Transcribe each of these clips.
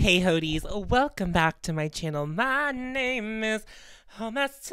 Hey Hodies, welcome back to my channel. My name is Homes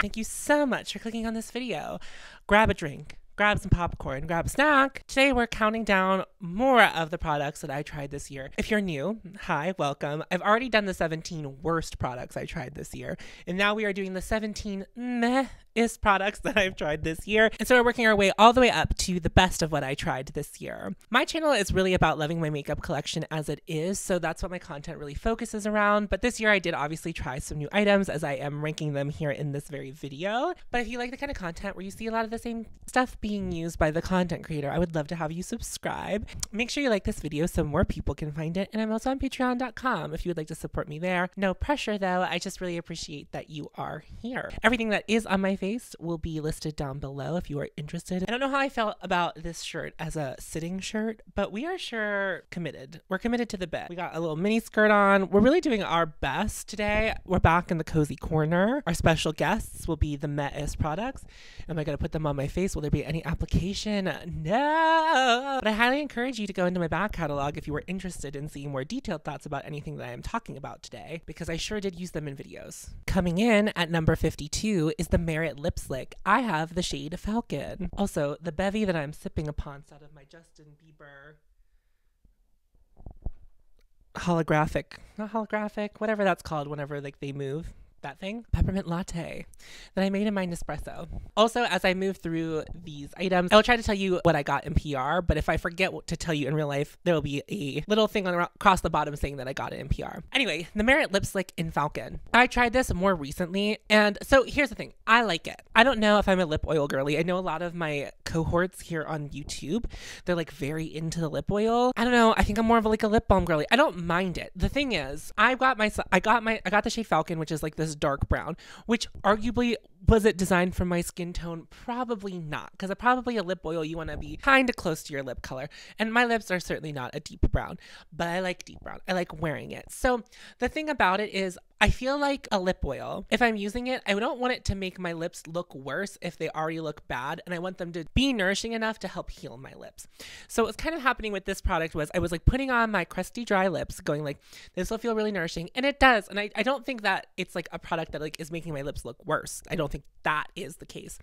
Thank you so much for clicking on this video. Grab a drink, grab some popcorn, grab a snack. Today we're counting down more of the products that I tried this year. If you're new, hi, welcome. I've already done the 17 worst products I tried this year, and now we are doing the 17 meh is products that I've tried this year. And so we're working our way all the way up to the best of what I tried this year. My channel is really about loving my makeup collection as it is, so that's what my content really focuses around. But this year I did obviously try some new items as I am ranking them here in this very video. But if you like the kind of content where you see a lot of the same stuff being used by the content creator, I would love to have you subscribe. Make sure you like this video so more people can find it. And I'm also on patreon.com if you would like to support me there. No pressure though, I just really appreciate that you are here. Everything that is on my will be listed down below if you are interested. I don't know how I felt about this shirt as a sitting shirt, but we are sure committed. We're committed to the bit. We got a little mini skirt on. We're really doing our best today. We're back in the cozy corner. Our special guests will be the Metis products. Am I going to put them on my face? Will there be any application? No. But I highly encourage you to go into my back catalog if you were interested in seeing more detailed thoughts about anything that I am talking about today, because I sure did use them in videos. Coming in at number 52 is the Merit Lip Slick. I have the shade Falcon. Mm. Also, the bevy that I'm sipping upon out of my Justin Bieber holographic, not holographic, whatever that's called whenever like they move that thing, peppermint latte that I made in my Nespresso. Also, as I move through these items, I will try to tell you what I got in PR, but if I forget what to tell you in real life, there will be a little thing on across the bottom saying that I got it in PR. Anyway, the Merit Lip Slick in Falcon. I tried this more recently, and so here's the thing. I like it. I don't know if I'm a lip oil girly. I know a lot of my cohorts here on YouTube, they're like very into the lip oil. I don't know. I think I'm more of like a lip balm girly. I don't mind it. The thing is, I got my I got my I got the shade Falcon, which is like this dark brown, which arguably was it designed for my skin tone? Probably not, because probably a lip oil you want to be kind of close to your lip color. And my lips are certainly not a deep brown, but I like deep brown. I like wearing it. So the thing about it is, I feel like a lip oil, if I'm using it, I don't want it to make my lips look worse if they already look bad. And I want them to be nourishing enough to help heal my lips. So what's kind of happening with this product was I was like putting on my crusty dry lips, going like, this will feel really nourishing. And it does. And I, I don't think that it's like a product that like is making my lips look worse. I don't think that is the case.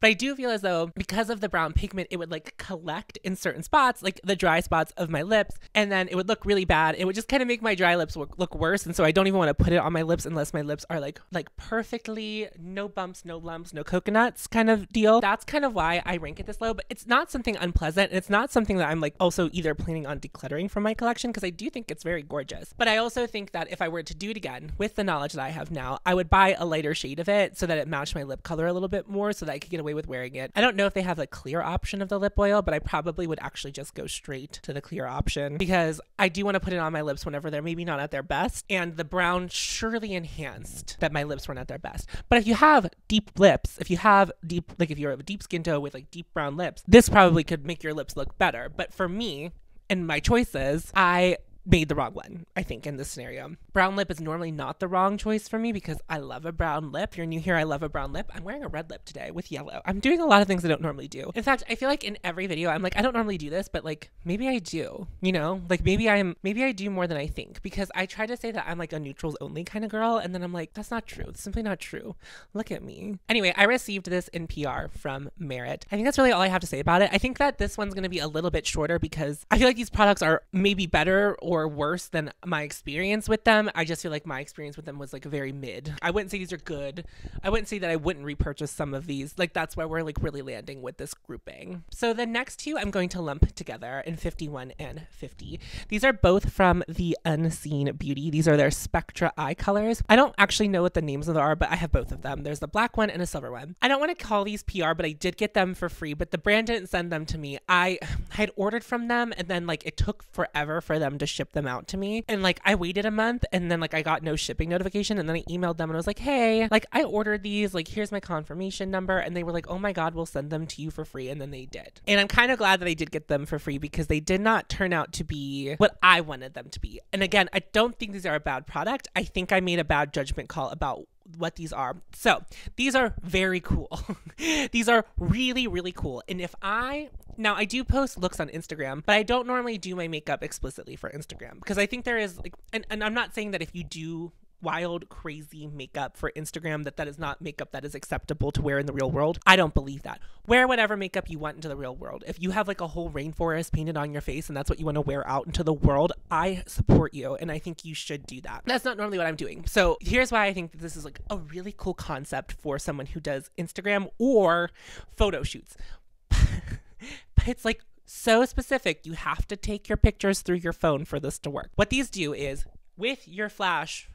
But I do feel as though because of the brown pigment, it would like collect in certain spots, like the dry spots of my lips. And then it would look really bad. It would just kind of make my dry lips look, look worse. And so I don't even want to put it on my lips unless my lips are like like perfectly no bumps, no lumps, no coconuts kind of deal. That's kind of why I rank it this low, but it's not something unpleasant. And it's not something that I'm like also either planning on decluttering from my collection because I do think it's very gorgeous. But I also think that if I were to do it again with the knowledge that I have now, I would buy a lighter shade of it so that it my lip color a little bit more so that I could get away with wearing it. I don't know if they have a clear option of the lip oil, but I probably would actually just go straight to the clear option because I do want to put it on my lips whenever they're maybe not at their best. And the brown surely enhanced that my lips weren't at their best. But if you have deep lips, if you have deep, like if you're a deep skin tone with like deep brown lips, this probably could make your lips look better. But for me, and my choices, I made the wrong one, I think, in this scenario. Brown lip is normally not the wrong choice for me because I love a brown lip. You're new here, I love a brown lip. I'm wearing a red lip today with yellow. I'm doing a lot of things I don't normally do. In fact, I feel like in every video, I'm like, I don't normally do this, but like maybe I do, you know? Like maybe I'm, maybe I do more than I think because I try to say that I'm like a neutrals only kind of girl. And then I'm like, that's not true. It's simply not true. Look at me. Anyway, I received this in PR from Merit. I think that's really all I have to say about it. I think that this one's going to be a little bit shorter because I feel like these products are maybe better or or worse than my experience with them. I just feel like my experience with them was like very mid. I wouldn't say these are good. I wouldn't say that I wouldn't repurchase some of these. Like that's where we're like really landing with this grouping. So the next two I'm going to lump together in 51 and 50. These are both from the Unseen Beauty. These are their Spectra eye colors. I don't actually know what the names of them are, but I have both of them. There's the black one and a silver one. I don't want to call these PR, but I did get them for free, but the brand didn't send them to me. I had ordered from them and then like it took forever for them to ship them out to me. And like I waited a month and then like I got no shipping notification and then I emailed them and I was like, "Hey, like I ordered these, like here's my confirmation number." And they were like, "Oh my god, we'll send them to you for free." And then they did. And I'm kind of glad that I did get them for free because they did not turn out to be what I wanted them to be. And again, I don't think these are a bad product. I think I made a bad judgment call about what these are. So, these are very cool. these are really, really cool. And if I, now I do post looks on Instagram, but I don't normally do my makeup explicitly for Instagram because I think there is like, and, and I'm not saying that if you do wild, crazy makeup for Instagram that that is not makeup that is acceptable to wear in the real world. I don't believe that. Wear whatever makeup you want into the real world. If you have like a whole rainforest painted on your face and that's what you want to wear out into the world, I support you and I think you should do that. That's not normally what I'm doing. So here's why I think that this is like a really cool concept for someone who does Instagram or photo shoots. but it's like so specific. You have to take your pictures through your phone for this to work. What these do is with your flash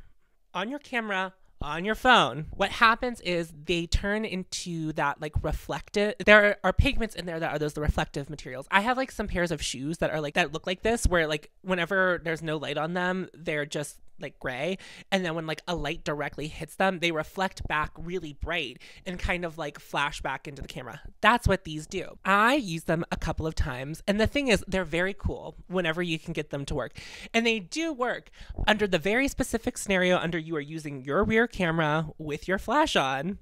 on your camera on your phone, what happens is they turn into that like reflective. There are pigments in there that are those the reflective materials. I have like some pairs of shoes that are like that look like this, where like whenever there's no light on them, they're just like gray and then when like a light directly hits them they reflect back really bright and kind of like flash back into the camera that's what these do i use them a couple of times and the thing is they're very cool whenever you can get them to work and they do work under the very specific scenario under you are using your rear camera with your flash on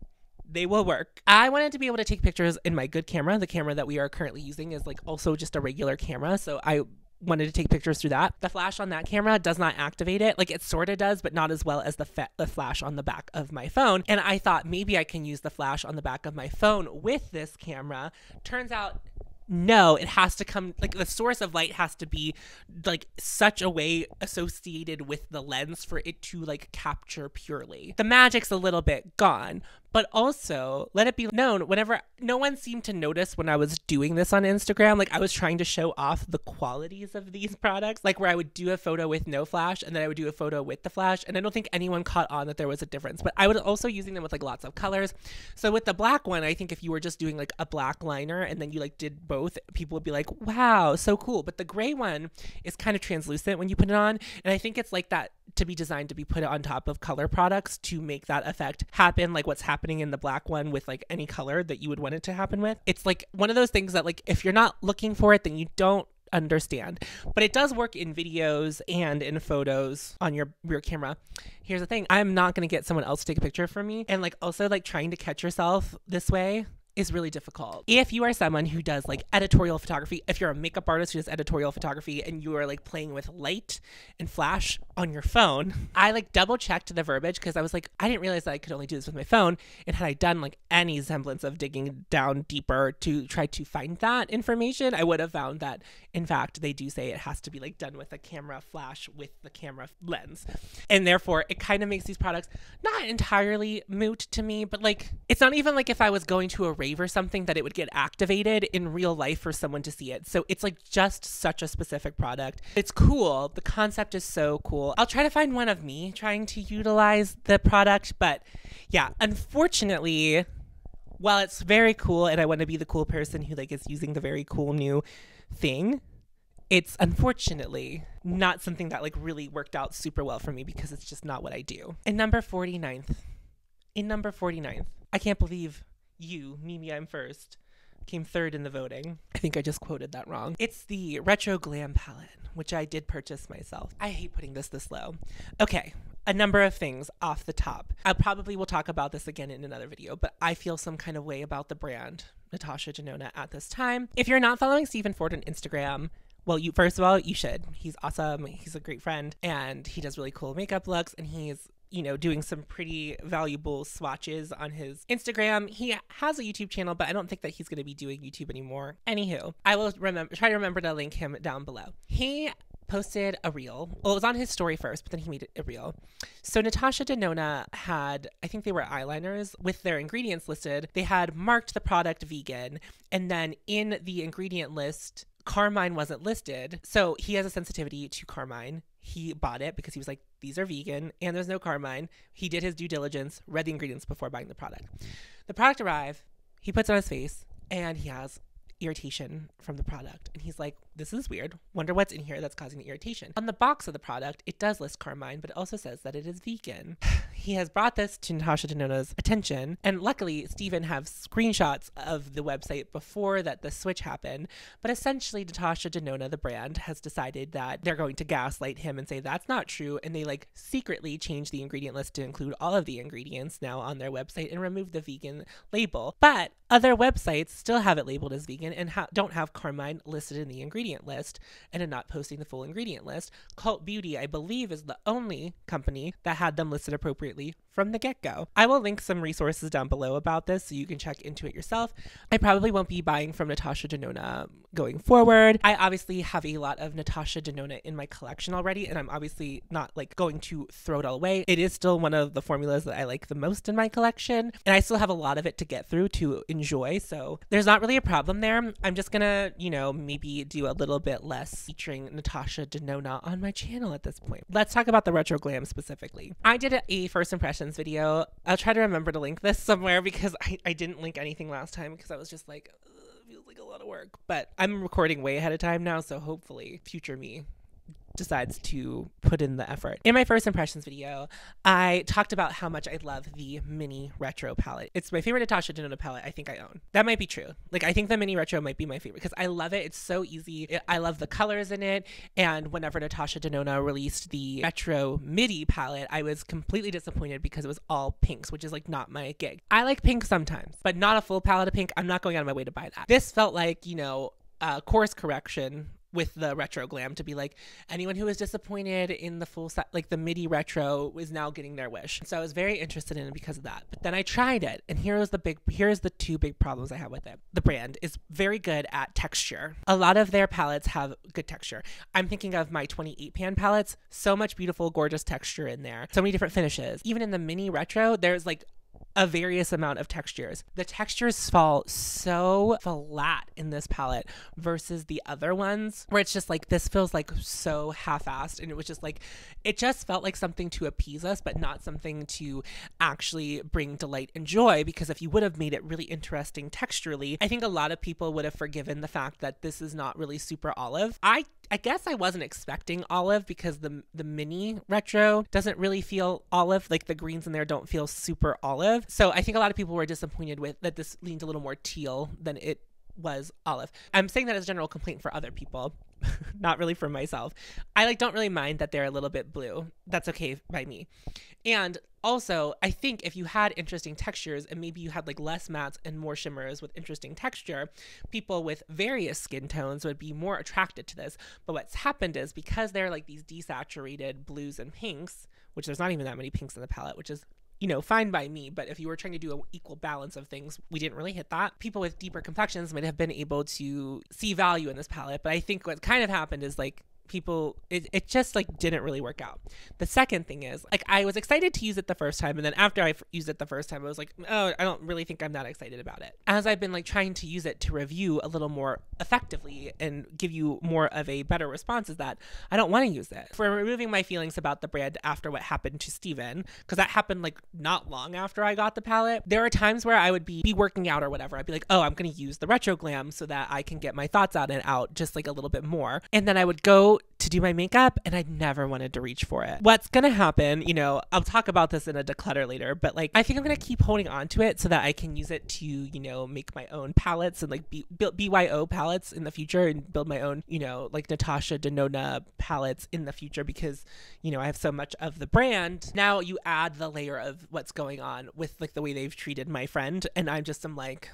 they will work. I wanted to be able to take pictures in my good camera. The camera that we are currently using is like also just a regular camera. So I wanted to take pictures through that. The flash on that camera does not activate it. Like it sort of does, but not as well as the, the flash on the back of my phone. And I thought maybe I can use the flash on the back of my phone with this camera. Turns out no, it has to come like the source of light has to be like such a way associated with the lens for it to like capture purely. The magic's a little bit gone, but also let it be known whenever no one seemed to notice when I was doing this on Instagram, like I was trying to show off the qualities of these products, like where I would do a photo with no flash and then I would do a photo with the flash. And I don't think anyone caught on that there was a difference, but I was also using them with like lots of colors. So with the black one, I think if you were just doing like a black liner and then you like did both, people would be like, wow, so cool. But the gray one is kind of translucent when you put it on. And I think it's like that to be designed to be put on top of color products to make that effect happen like what's happening in the black one with like any color that you would want it to happen with. It's like one of those things that like if you're not looking for it then you don't understand. But it does work in videos and in photos on your rear camera. Here's the thing. I'm not going to get someone else to take a picture for me. And like also like trying to catch yourself this way is really difficult. If you are someone who does like editorial photography, if you're a makeup artist who does editorial photography and you are like playing with light and flash on your phone, I like double checked the verbiage because I was like, I didn't realize that I could only do this with my phone. And had I done like any semblance of digging down deeper to try to find that information, I would have found that in fact they do say it has to be like done with a camera flash with the camera lens. And therefore it kind of makes these products not entirely moot to me, but like it's not even like if I was going to a rave or something that it would get activated in real life for someone to see it. So it's like just such a specific product. It's cool. The concept is so cool. I'll try to find one of me trying to utilize the product, but yeah, unfortunately, while it's very cool and I want to be the cool person who like is using the very cool new thing, it's unfortunately not something that like really worked out super well for me because it's just not what I do. And number 49th. In number 49th. I can't believe you, Mimi, I'm first, came third in the voting. I think I just quoted that wrong. It's the Retro Glam palette, which I did purchase myself. I hate putting this this low. Okay, a number of things off the top. I probably will talk about this again in another video, but I feel some kind of way about the brand Natasha Denona at this time. If you're not following Steven Ford on Instagram, well, you first of all, you should. He's awesome. He's a great friend and he does really cool makeup looks and he's you know, doing some pretty valuable swatches on his Instagram. He has a YouTube channel, but I don't think that he's going to be doing YouTube anymore. Anywho, I will remember try to remember to link him down below. He posted a reel. Well, it was on his story first, but then he made it a reel. So Natasha Denona had, I think they were eyeliners with their ingredients listed. They had marked the product vegan, and then in the ingredient list, carmine wasn't listed. So he has a sensitivity to carmine. He bought it because he was like, these are vegan and there's no carmine. He did his due diligence, read the ingredients before buying the product. The product arrived, he puts it on his face, and he has irritation from the product. And he's like, this is weird. Wonder what's in here that's causing the irritation. On the box of the product, it does list carmine, but it also says that it is vegan. he has brought this to Natasha Denona's attention, and luckily, Steven have screenshots of the website before that the switch happened. But essentially, Natasha Denona, the brand, has decided that they're going to gaslight him and say that's not true, and they like secretly change the ingredient list to include all of the ingredients now on their website and remove the vegan label. But other websites still have it labeled as vegan and ha- don't have carmine listed in the ingredient list and are not posting the full ingredient list. Cult Beauty, I believe, is the only company that had them listed appropriately from the get go. I will link some resources down below about this so you can check into it yourself. I probably won't be buying from Natasha Denona going forward. I obviously have a lot of Natasha Denona in my collection already, and I'm obviously not like going to throw it all away. It is still one of the formulas that I like the most in my collection, and I still have a lot of it to get through to enjoy. So there's not really a problem there. I'm just gonna, you know, maybe do a little bit less featuring Natasha Denona on my channel at this point. Let's talk about the retro glam specifically. I did a first impressions video. I'll try to remember to link this somewhere because I, I didn't link anything last time because I was just like, feels like a lot of work. But I'm recording way ahead of time now, so hopefully future me decides to put in the effort. In my first impressions video, I talked about how much I love the mini retro palette. It's my favorite Natasha Denona palette I think I own. That might be true. Like I think the mini retro might be my favorite because I love it. It's so easy. I love the colors in it. And whenever Natasha Denona released the retro midi palette, I was completely disappointed because it was all pinks, which is like not my gig. I like pink sometimes, but not a full palette of pink. I'm not going out of my way to buy that. This felt like, you know, uh, course correction with the retro glam to be like anyone who was disappointed in the full set like the midi retro is now getting their wish. So i was very interested in it because of that. But then i tried it and here's the big here's the two big problems i have with it. The brand is very good at texture. A lot of their palettes have good texture. I'm thinking of my 28 pan palettes. So much beautiful gorgeous texture in there. So many different finishes. Even in the mini retro there's like a various amount of textures. The textures fall so flat in this palette versus the other ones where it's just like this feels like so half-assed and it was just like it just felt like something to appease us but not something to actually bring delight and joy because if you would have made it really interesting texturally, I think a lot of people would have forgiven the fact that this is not really super olive. I I guess I wasn't expecting olive because the the mini retro doesn't really feel olive. Like the greens in there don't feel super olive. So I think a lot of people were disappointed with that this leaned a little more teal than it was olive. I'm saying that as a general complaint for other people, not really for myself. I like don't really mind that they're a little bit blue. That's okay by me. And also, I think if you had interesting textures and maybe you had like less mattes and more shimmers with interesting texture, people with various skin tones would be more attracted to this. But what's happened is because they're like these desaturated blues and pinks, which there's not even that many pinks in the palette, which is you know, fine by me. But if you were trying to do an equal balance of things, we didn't really hit that. People with deeper complexions might have been able to see value in this palette. But I think what kind of happened is like people it, it just like didn't really work out. The second thing is like i was excited to use it the first time and then after I f- used it the first time i was like oh i don't really think i'm that excited about it. As i've been like trying to use it to review a little more effectively and give you more of a better response is that i don't want to use it. For removing my feelings about the brand after what happened to steven because that happened like not long after i got the palette there are times where i would be be working out or whatever. I'd be like oh i'm going to use the retro glam so that i can get my thoughts out and out just like a little bit more. And then i would go to do my makeup and I never wanted to reach for it. What's gonna happen, you know, I'll talk about this in a declutter later, but like I think I'm gonna keep holding on to it so that I can use it to, you know, make my own palettes and like B- BYO palettes in the future and build my own, you know, like Natasha Denona palettes in the future because, you know, I have so much of the brand. Now you add the layer of what's going on with like the way they've treated my friend and I'm just I'm like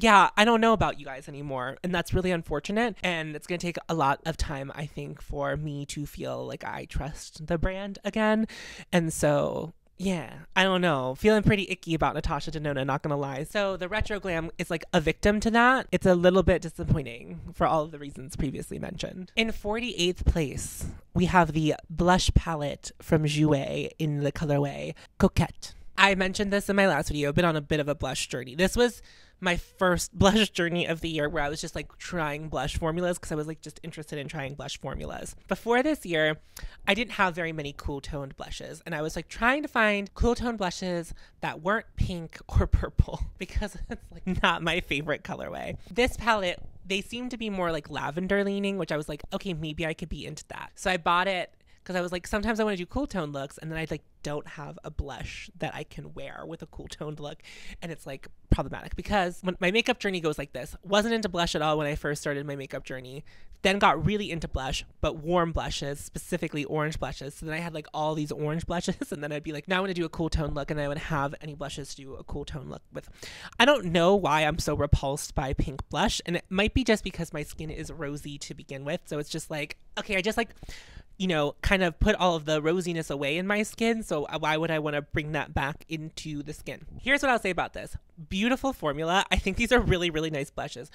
yeah, I don't know about you guys anymore. And that's really unfortunate. And it's going to take a lot of time, I think, for me to feel like I trust the brand again. And so yeah, I don't know. Feeling pretty icky about Natasha Denona, not gonna lie. So the retro glam is like a victim to that. It's a little bit disappointing for all of the reasons previously mentioned. In 48th place, we have the blush palette from Jouer in the colorway Coquette. I mentioned this in my last video, I've been on a bit of a blush journey. This was my first blush journey of the year where I was just like trying blush formulas because I was like just interested in trying blush formulas. Before this year, I didn't have very many cool toned blushes and I was like trying to find cool toned blushes that weren't pink or purple because it's like not my favorite colorway. This palette they seem to be more like lavender leaning, which I was like, okay, maybe I could be into that. So I bought it because I was like, sometimes I want to do cool tone looks, and then I like don't have a blush that I can wear with a cool toned look, and it's like problematic because when my makeup journey goes like this, wasn't into blush at all when I first started my makeup journey, then got really into blush, but warm blushes, specifically orange blushes. So then I had like all these orange blushes, and then I'd be like, now I want to do a cool tone look, and I would have any blushes to do a cool tone look with. I don't know why I'm so repulsed by pink blush, and it might be just because my skin is rosy to begin with, so it's just like, okay, I just like you know, kind of put all of the rosiness away in my skin. So uh, why would I want to bring that back into the skin? Here's what I'll say about this. Beautiful formula. I think these are really, really nice blushes.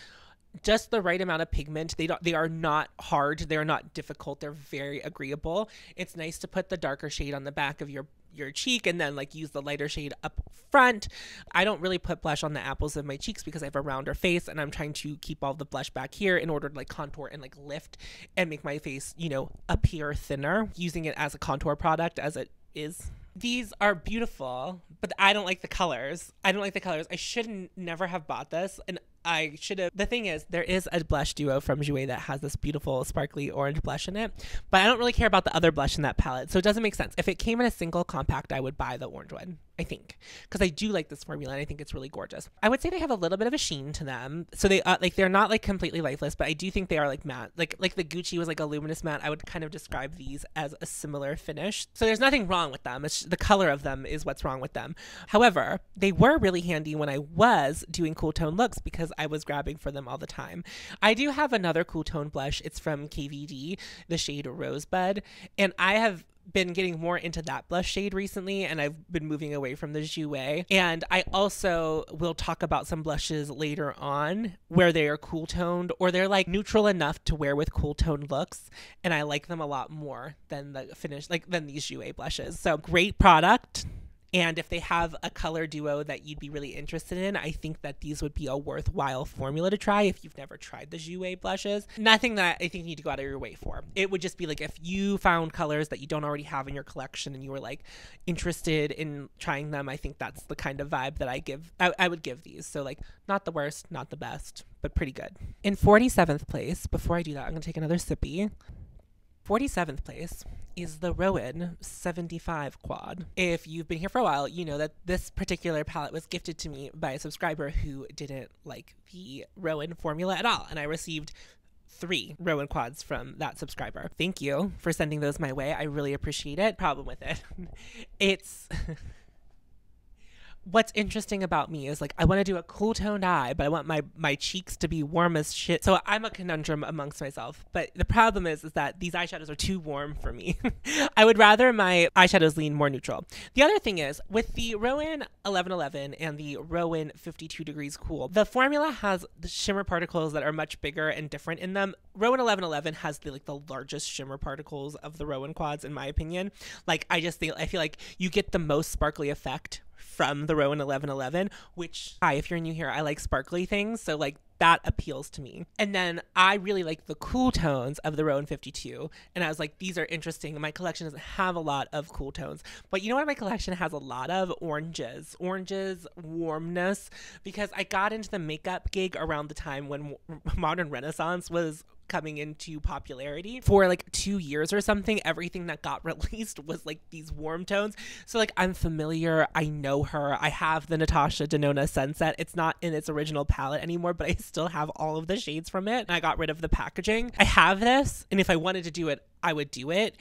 Just the right amount of pigment. They don't they are not hard. They're not difficult. They're very agreeable. It's nice to put the darker shade on the back of your your cheek and then like use the lighter shade up front. I don't really put blush on the apples of my cheeks because I have a rounder face and I'm trying to keep all the blush back here in order to like contour and like lift and make my face, you know, appear thinner using it as a contour product as it is. These are beautiful, but I don't like the colors. I don't like the colors. I should never have bought this and I should have. The thing is, there is a blush duo from Jouer that has this beautiful sparkly orange blush in it, but I don't really care about the other blush in that palette, so it doesn't make sense. If it came in a single compact, I would buy the orange one. I think because I do like this formula and I think it's really gorgeous. I would say they have a little bit of a sheen to them, so they uh, like they're not like completely lifeless, but I do think they are like matte. Like like the Gucci was like a luminous matte. I would kind of describe these as a similar finish. So there's nothing wrong with them. It's the color of them is what's wrong with them. However, they were really handy when I was doing cool tone looks because I was grabbing for them all the time. I do have another cool tone blush. It's from KVD, the shade Rosebud, and I have been getting more into that blush shade recently and I've been moving away from the Jouer. And I also will talk about some blushes later on where they are cool toned or they're like neutral enough to wear with cool toned looks and I like them a lot more than the finish like than these Jouer blushes. So great product. And if they have a color duo that you'd be really interested in, I think that these would be a worthwhile formula to try if you've never tried the Jouer blushes. Nothing that I think you need to go out of your way for. It would just be like if you found colors that you don't already have in your collection and you were like interested in trying them, I think that's the kind of vibe that I give, I, I would give these. So, like, not the worst, not the best, but pretty good. In 47th place, before I do that, I'm to take another sippy. 47th place is the ROEN 75 quad. If you've been here for a while, you know that this particular palette was gifted to me by a subscriber who didn't like the ROEN formula at all. And I received three ROEN quads from that subscriber. Thank you for sending those my way. I really appreciate it. Problem with it. it's. what's interesting about me is like I want to do a cool toned eye, but I want my my cheeks to be warm as shit. So I'm a conundrum amongst myself. But the problem is is that these eyeshadows are too warm for me. I would rather my eyeshadows lean more neutral. The other thing is with the ROEN 1111 and the ROEN 52 degrees cool, the formula has the shimmer particles that are much bigger and different in them. ROEN 1111 has the like the largest shimmer particles of the ROEN quads in my opinion. Like I just think I feel like you get the most sparkly effect from the ROEN 1111, which, hi, if you're new here, I like sparkly things. So, like, that appeals to me. And then I really like the cool tones of the ROEN 52. And I was like, these are interesting. My collection doesn't have a lot of cool tones. But you know what? My collection has a lot of oranges, oranges, warmness, because I got into the makeup gig around the time when Modern Renaissance was coming into popularity for like two years or something. Everything that got released was like these warm tones. So like I'm familiar. I know her. I have the Natasha Denona Sunset. It's not in its original palette anymore, but I still have all of the shades from it. And I got rid of the packaging. I have this, and if I wanted to do it, I would do it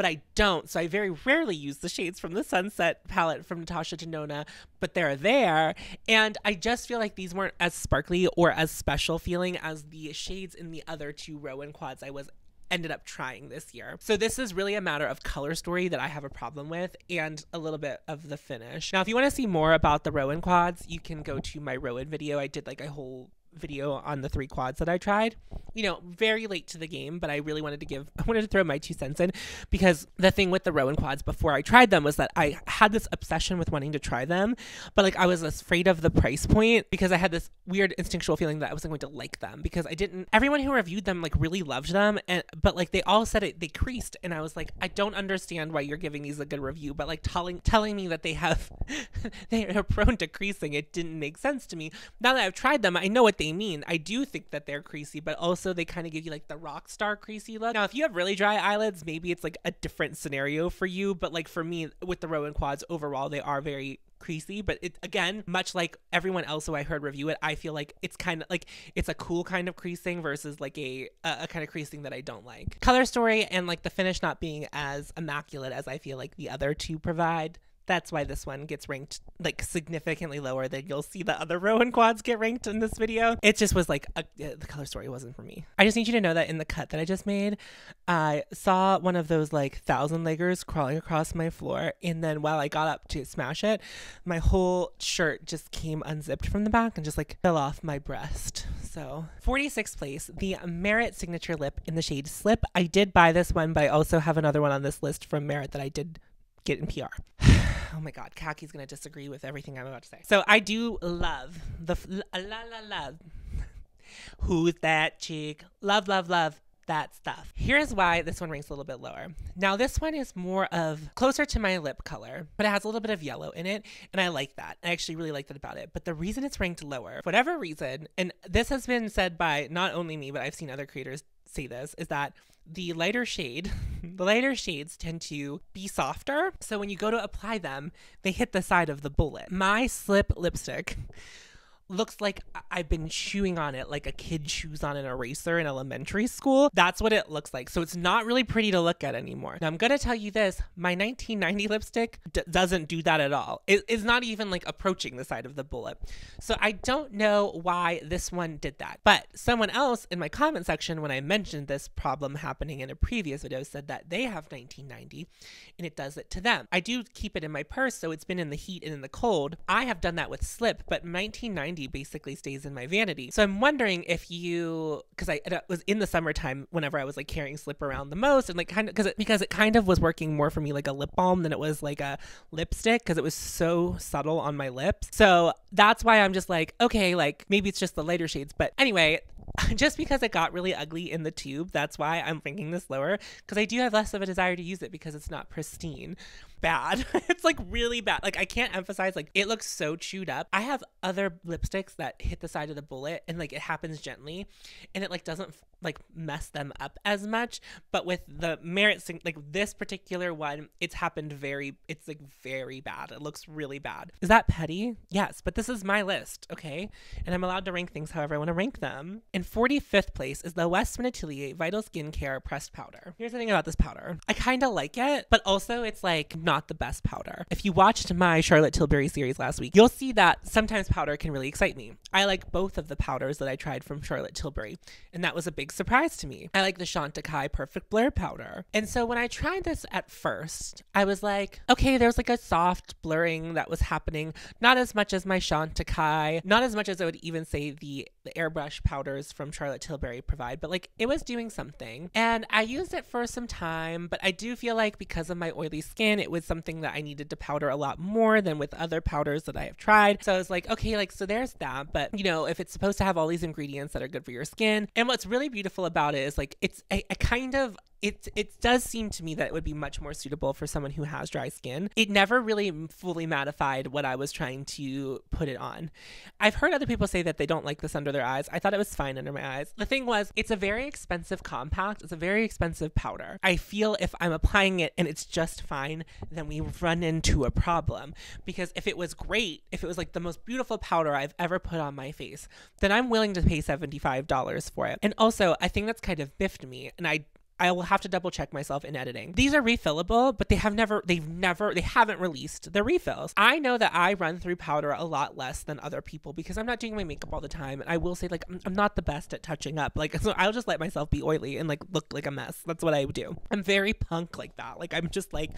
but I don't. So I very rarely use the shades from the Sunset palette from Natasha Denona, but they're there. And I just feel like these weren't as sparkly or as special feeling as the shades in the other two ROEN quads I was ended up trying this year. So this is really a matter of color story that I have a problem with and a little bit of the finish. Now, if you want to see more about the ROEN quads, you can go to my ROEN video. I did like a whole video on the three quads that I tried. You know, very late to the game, but I really wanted to give, I wanted to throw my two cents in because the thing with the ROEN quads before I tried them was that I had this obsession with wanting to try them, but like I was afraid of the price point because I had this weird instinctual feeling that I wasn't going to like them because I didn't, everyone who reviewed them like really loved them. And, but like they all said it, they creased. And I was like, I don't understand why you're giving these a good review, but like telling, telling me that they have, they are prone to creasing, it didn't make sense to me. Now that I've tried them, I know it they mean. I do think that they're creasy, but also they kind of give you like the rock star creasy look. Now, if you have really dry eyelids, maybe it's like a different scenario for you. But like for me, with the ROEN quads overall, they are very creasy, but it again, much like everyone else who I heard review it, I feel like it's kind of like it's a cool kind of creasing versus like a a, kind of creasing that I don't like. Color story and like the finish not being as immaculate as I feel like the other two provide that's why this one gets ranked like significantly lower than you'll see the other ROEN quads get ranked in this video. It just was like a, the color story wasn't for me. I just need you to know that in the cut that I just made, I saw one of those like thousand leggers crawling across my floor, and then while I got up to smash it, my whole shirt just came unzipped from the back and just like fell off my breast. So 46th place, the Merit signature lip in the shade Slip. I did buy this one, but I also have another one on this list from Merit that I did get in PR. Oh my God, Kaki's gonna disagree with everything I'm about to say. So I do love the la la love. Who's that chick? Love, love, love that stuff. Here's why this one ranks a little bit lower. Now, this one is more of closer to my lip color, but it has a little bit of yellow in it, and I like that. I actually really like that about it. But the reason it's ranked lower, whatever reason, and this has been said by not only me, but I've seen other creators say this, is that the lighter shade, the lighter shades tend to be softer. So when you go to apply them, they hit the side of the bullet. My slip lipstick looks like I've been chewing on it like a kid chews on an eraser in elementary school. That's what it looks like. So it's not really pretty to look at anymore. Now I'm going to tell you this, my 1990 lipstick d- doesn't do that at all. It is not even like approaching the side of the bullet. So I don't know why this one did that. But someone else in my comment section when I mentioned this problem happening in a previous video said that they have 1990 and it does it to them. I do keep it in my purse so it's been in the heat and in the cold. I have done that with slip, but 1990 basically stays in my vanity. So I'm wondering if you, because I was in the summertime whenever I was like carrying slip around the most, and like kind of because it, because it kind of was working more for me like a lip balm than it was like a lipstick because it was so subtle on my lips. So that's why I'm just like, okay, like maybe it's just the lighter shades. But anyway, just because it got really ugly in the tube, that's why I'm ranking this lower because I do have less of a desire to use it because it's not pristine bad. it's like really bad. Like I can't emphasize like it looks so chewed up. I have other lipsticks that hit the side of the bullet and like it happens gently and it like doesn't like mess them up as much, but with the merit like this particular one, it's happened very it's like very bad. It looks really bad. Is that petty? Yes, but this is my list, okay? And I'm allowed to rank things however I want to rank them. In 45th place is the Westman Atelier Vital Skincare pressed powder. Here's the thing about this powder. I kind of like it, but also it's like not the best powder. If you watched my Charlotte Tilbury series last week, you'll see that sometimes powder can really excite me. I like both of the powders that I tried from Charlotte Tilbury, and that was a big surprise to me. I like the Chantecaille Perfect Blur powder. And so when I tried this at first, I was like, okay, there's like a soft blurring that was happening, not as much as my Chantecaille, not as much as I would even say the, the airbrush powders from Charlotte Tilbury provide, but like it was doing something. And I used it for some time, but I do feel like because of my oily skin, it was something that I needed to powder a lot more than with other powders that I have tried. So I was like, okay, like, so there's that. But, you know, if it's supposed to have all these ingredients that are good for your skin, and what's really beautiful about it is like, it's a, a kind of it it does seem to me that it would be much more suitable for someone who has dry skin. It never really fully mattified what I was trying to put it on. I've heard other people say that they don't like this under their eyes. I thought it was fine under my eyes. The thing was, it's a very expensive compact. It's a very expensive powder. I feel if I'm applying it and it's just fine, then we run into a problem because if it was great, if it was like the most beautiful powder I've ever put on my face, then I'm willing to pay $75 for it. And also, I think that's kind of biffed me and I I will have to double check myself in editing. These are refillable, but they have never, they've never, they haven't released the refills. I know that I run through powder a lot less than other people because I'm not doing my makeup all the time. And I will say, like, I'm, I'm not the best at touching up. Like, so I'll just let myself be oily and like look like a mess. That's what I do. I'm very punk like that. Like, I'm just like,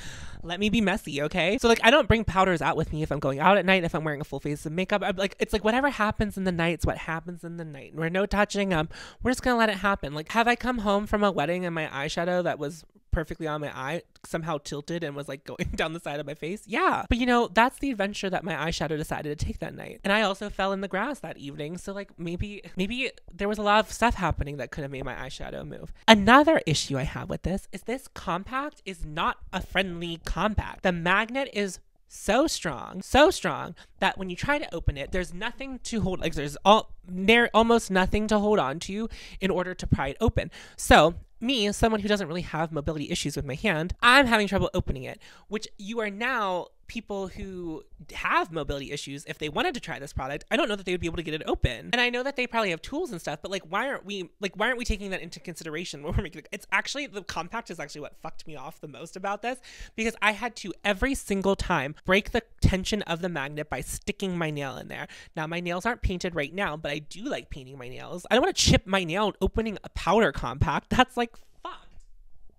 let me be messy, okay? So, like, I don't bring powders out with me if I'm going out at night, if I'm wearing a full face of makeup. I'm like, it's like whatever happens in the night, it's what happens in the night. We're no touching up. We're just gonna let it happen. Like, have I come home from a wedding and my eyeshadow that was perfectly on my eye somehow tilted and was like going down the side of my face. Yeah. But you know, that's the adventure that my eyeshadow decided to take that night. And I also fell in the grass that evening. So like maybe maybe there was a lot of stuff happening that could have made my eyeshadow move. Another issue I have with this is this compact is not a friendly compact. The magnet is so strong, so strong that when you try to open it, there's nothing to hold. Like there's all there almost nothing to hold on to in order to pry it open. So me, someone who doesn't really have mobility issues with my hand, I'm having trouble opening it, which you are now people who have mobility issues, if they wanted to try this product, I don't know that they would be able to get it open. And I know that they probably have tools and stuff, but like, why aren't we like, why aren't we taking that into consideration when we're making? It? It's actually the compact is actually what fucked me off the most about this because I had to every single time break the tension of the magnet by sticking my nail in there. Now my nails aren't painted right now, but I do like painting my nails. I don't want to chip my nail opening a powder compact. That's like fuck.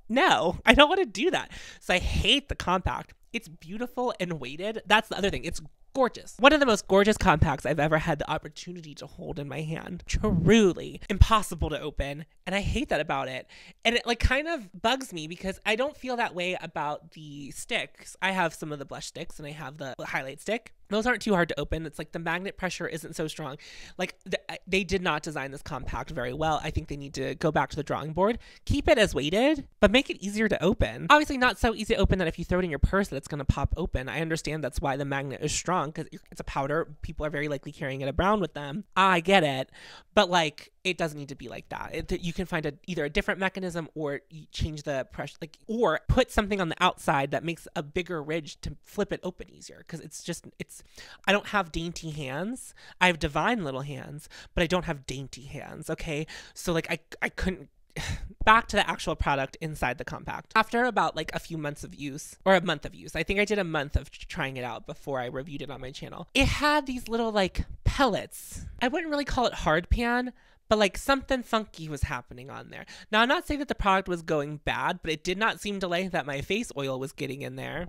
No, I don't want to do that. So I hate the compact. It's beautiful and weighted. That's the other thing. It's gorgeous. One of the most gorgeous compacts I've ever had the opportunity to hold in my hand. Truly impossible to open. And I hate that about it. And it like kind of bugs me because I don't feel that way about the sticks. I have some of the blush sticks and I have the highlight stick. Those aren't too hard to open. It's like the magnet pressure isn't so strong. Like th- they did not design this compact very well. I think they need to go back to the drawing board, keep it as weighted, but make it easier to open. Obviously, not so easy to open that if you throw it in your purse, that it's going to pop open. I understand that's why the magnet is strong because it's a powder. People are very likely carrying it around with them. I get it, but like it doesn't need to be like that. It, you can find a, either a different mechanism or change the pressure, like or put something on the outside that makes a bigger ridge to flip it open easier. Because it's just it's. I don't have dainty hands. I have divine little hands, but I don't have dainty hands. Okay, so like I I couldn't back to the actual product inside the compact. After about like a few months of use, or a month of use, I think I did a month of trying it out before I reviewed it on my channel. It had these little like pellets. I wouldn't really call it hard pan, but like something funky was happening on there. Now, I'm not saying that the product was going bad, but it did not seem to like that my face oil was getting in there.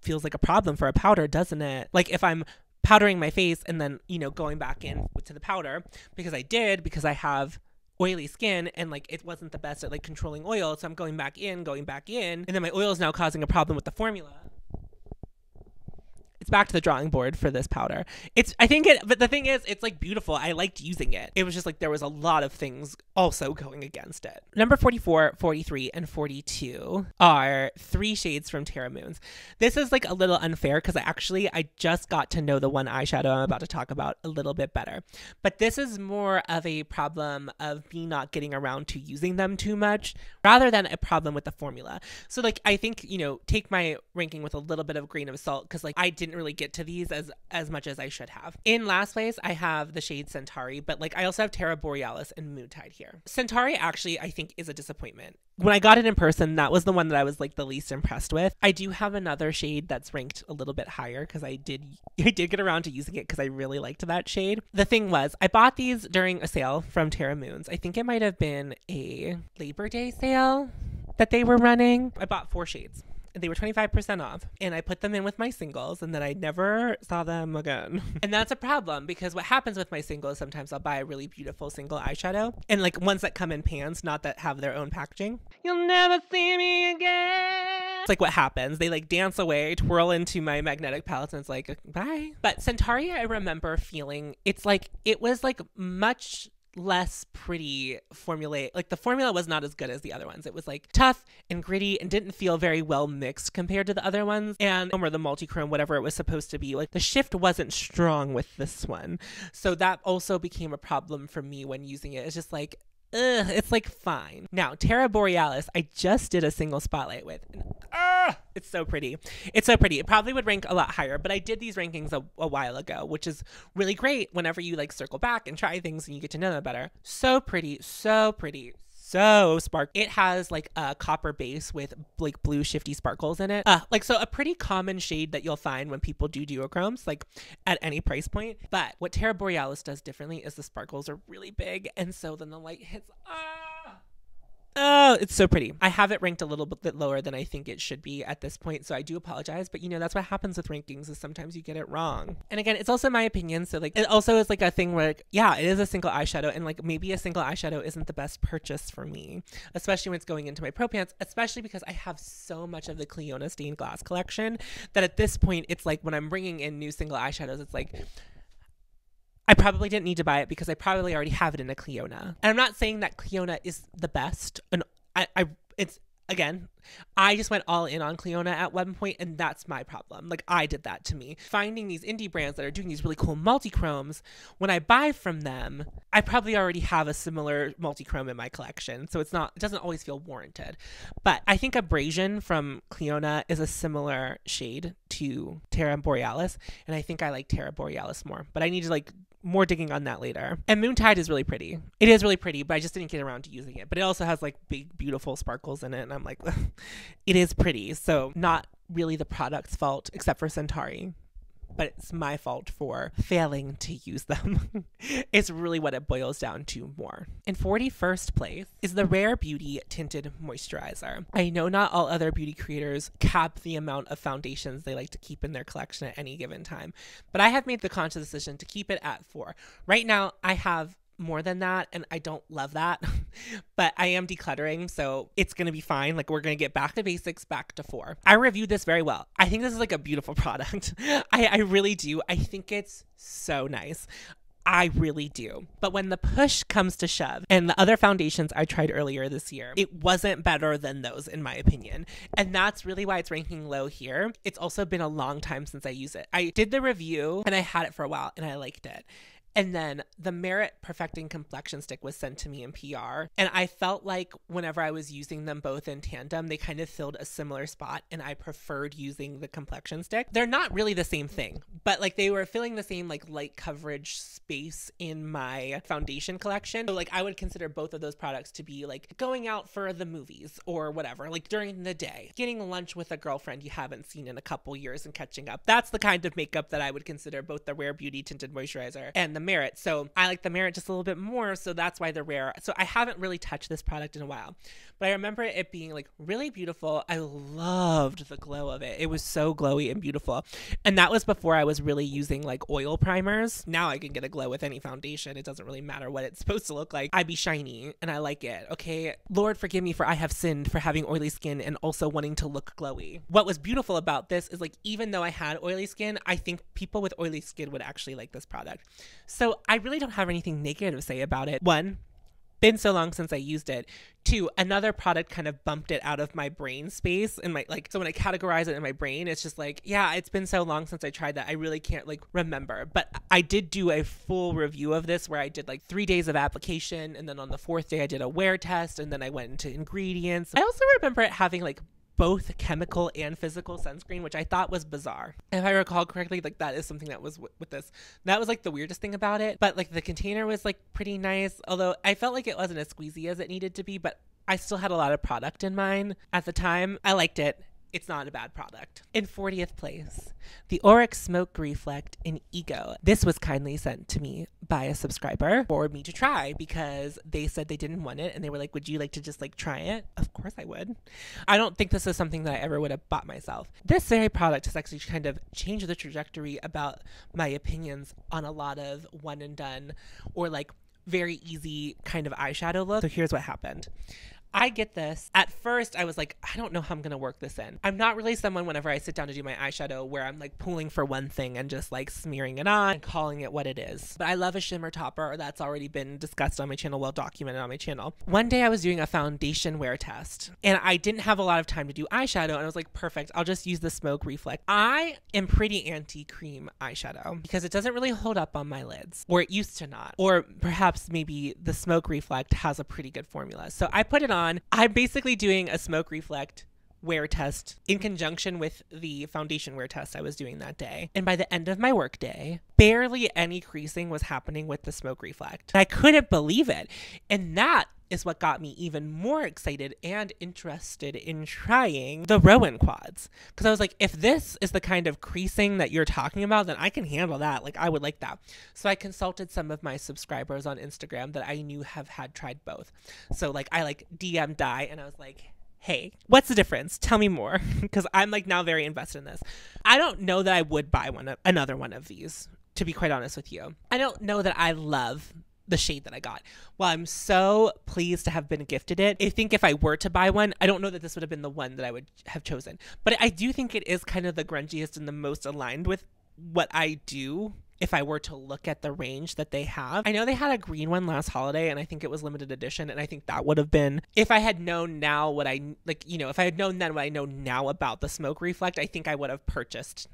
Feels like a problem for a powder, doesn't it? Like if I'm powdering my face and then, you know, going back in to the powder because I did, because I have oily skin and like it wasn't the best at like controlling oil. So I'm going back in, going back in, and then my oil is now causing a problem with the formula it's back to the drawing board for this powder. It's I think it but the thing is it's like beautiful. I liked using it. It was just like there was a lot of things also going against it. Number 44, 43 and 42 are three shades from Terra Moons. This is like a little unfair cuz I actually I just got to know the one eyeshadow I'm about to talk about a little bit better. But this is more of a problem of me not getting around to using them too much rather than a problem with the formula. So like I think, you know, take my ranking with a little bit of grain of salt cuz like I didn't didn't really get to these as as much as I should have. In last place, I have the shade Centauri, but like I also have Terra Borealis and Moontide here. Centauri actually I think is a disappointment. When I got it in person, that was the one that I was like the least impressed with. I do have another shade that's ranked a little bit higher because I did I did get around to using it because I really liked that shade. The thing was, I bought these during a sale from Terra Moons. I think it might have been a Labor Day sale that they were running. I bought four shades they were 25% off and I put them in with my singles and then I never saw them again. and that's a problem because what happens with my singles sometimes I'll buy a really beautiful single eyeshadow and like ones that come in pans, not that have their own packaging. You'll never see me again. It's like what happens. They like dance away, twirl into my magnetic palette, and it's like bye. But Centauri I remember feeling it's like it was like much less pretty formulate like the formula was not as good as the other ones. It was like tough and gritty and didn't feel very well mixed compared to the other ones. And or the multi-chrome whatever it was supposed to be. Like the shift wasn't strong with this one. So that also became a problem for me when using it. It's just like Ugh, it's like fine. Now, Terra Borealis, I just did a single spotlight with. And, uh, it's so pretty. It's so pretty. It probably would rank a lot higher, but I did these rankings a, a while ago, which is really great whenever you like circle back and try things and you get to know them better. So pretty, so pretty, so spark. It has like a copper base with like blue shifty sparkles in it. Uh, like so a pretty common shade that you'll find when people do duochromes, like at any price point. But what Terra Borealis does differently is the sparkles are really big, and so then the light hits. Ah! Oh, it's so pretty. I have it ranked a little bit lower than I think it should be at this point, so I do apologize. But you know, that's what happens with rankings is sometimes you get it wrong. And again, it's also my opinion, so like it also is like a thing where like, yeah, it is a single eyeshadow, and like maybe a single eyeshadow isn't the best purchase for me, especially when it's going into my pro pans, especially because I have so much of the Clionadh stained glass collection that at this point it's like when I'm bringing in new single eyeshadows, it's like I probably didn't need to buy it because I probably already have it in a Clionadh. And I'm not saying that Clionadh is the best, and I, I it's again, I just went all in on Clionadh at one point, and that's my problem. Like, I did that to me. Finding these indie brands that are doing these really cool multi-chromes, when I buy from them, I probably already have a similar multi-chrome in my collection. So it's not, it doesn't always feel warranted. But I think Abrasion from Clionadh is a similar shade to Terra Borealis, and I think I like Terra Borealis more. But I need to like more digging on that later. And Moontide is really pretty. It is really pretty, but I just didn't get around to using it. But it also has like big, beautiful sparkles in it. And I'm like, it is pretty. So, not really the product's fault, except for Centauri. But it's my fault for failing to use them. it's really what it boils down to more. In 41st place is the Rare Beauty Tinted Moisturizer. I know not all other beauty creators cap the amount of foundations they like to keep in their collection at any given time, but I have made the conscious decision to keep it at four. Right now, I have more than that and I don't love that. but I am decluttering, so it's going to be fine. Like we're going to get back to basics, back to 4. I reviewed this very well. I think this is like a beautiful product. I I really do. I think it's so nice. I really do. But when the push comes to shove, and the other foundations I tried earlier this year, it wasn't better than those, in my opinion. And that's really why it's ranking low here. It's also been a long time since I use it. I did the review and I had it for a while and I liked it. And then the Merit Perfecting Complexion Stick was sent to me in PR. And I felt like whenever I was using them both in tandem, they kind of filled a similar spot. And I preferred using the complexion stick. They're not really the same thing, but like they were filling the same like light coverage space in my foundation collection. So like I would consider both of those products to be like going out for the movies or whatever, like during the day, getting lunch with a girlfriend you haven't seen in a couple years and catching up. That's the kind of makeup that I would consider both the Rare Beauty Tinted Moisturizer and the Merit. So I like the Merit just a little bit more. So that's why they're rare. So I haven't really touched this product in a while, but I remember it being like really beautiful. I loved the glow of it. It was so glowy and beautiful. And that was before I was really using like oil primers. Now I can get a glow with any foundation. It doesn't really matter what it's supposed to look like. I be shiny and I like it. Okay. Lord, forgive me for I have sinned for having oily skin and also wanting to look glowy. What was beautiful about this is like, even though I had oily skin, I think people with oily skin would actually like this product. So I really don't have anything negative to say about it. One, been so long since I used it. Two, another product kind of bumped it out of my brain space and my like so when I categorize it in my brain, it's just like, yeah, it's been so long since I tried that. I really can't like remember. But I did do a full review of this where I did like three days of application and then on the fourth day I did a wear test and then I went into ingredients. I also remember it having like both chemical and physical sunscreen, which I thought was bizarre. If I recall correctly, like that is something that was w- with this. That was like the weirdest thing about it. But like the container was like pretty nice, although I felt like it wasn't as squeezy as it needed to be, but I still had a lot of product in mine at the time. I liked it it's not a bad product. In 40th place, the Auric Smoke Reflect in Ego. This was kindly sent to me by a subscriber for me to try because they said they didn't want it and they were like, Would you like to just like try it? Of course I would. I don't think this is something that I ever would have bought myself. This very product has actually kind of changed the trajectory about my opinions on a lot of one and done or like very easy kind of eyeshadow look. So here's what happened. I get this. At first, I was like, I don't know how I'm going to work this in. I'm not really someone whenever I sit down to do my eyeshadow where I'm like pulling for one thing and just like smearing it on and calling it what it is. But I love a shimmer topper that's already been discussed on my channel, well documented on my channel. One day I was doing a foundation wear test and I didn't have a lot of time to do eyeshadow and I was like, perfect, I'll just use the smoke reflect. I am pretty anti cream eyeshadow because it doesn't really hold up on my lids or it used to not. Or perhaps maybe the smoke reflect has a pretty good formula. So I put it on on. I'm basically doing a smoke reflect wear test in conjunction with the foundation wear test I was doing that day. And by the end of my workday, barely any creasing was happening with the smoke reflect. I couldn't believe it. And that is what got me even more excited and interested in trying the ROEN quads. Because I was like, if this is the kind of creasing that you're talking about, then I can handle that. Like, I would like that. So I consulted some of my subscribers on Instagram that I knew have had tried both. So, like, I like DM die and I was like, hey, what's the difference? Tell me more. Because I'm like now very invested in this. I don't know that I would buy one another one of these, to be quite honest with you. I don't know that I love the shade that I got. Well, I'm so pleased to have been gifted it, I think if I were to buy one, I don't know that this would have been the one that I would have chosen. But I do think it is kind of the grungiest and the most aligned with what I do if I were to look at the range that they have. I know they had a green one last holiday and I think it was limited edition and I think that would have been if I had known now what I like, you know, if I had known then what I know now about the smoke reflect, I think I would have purchased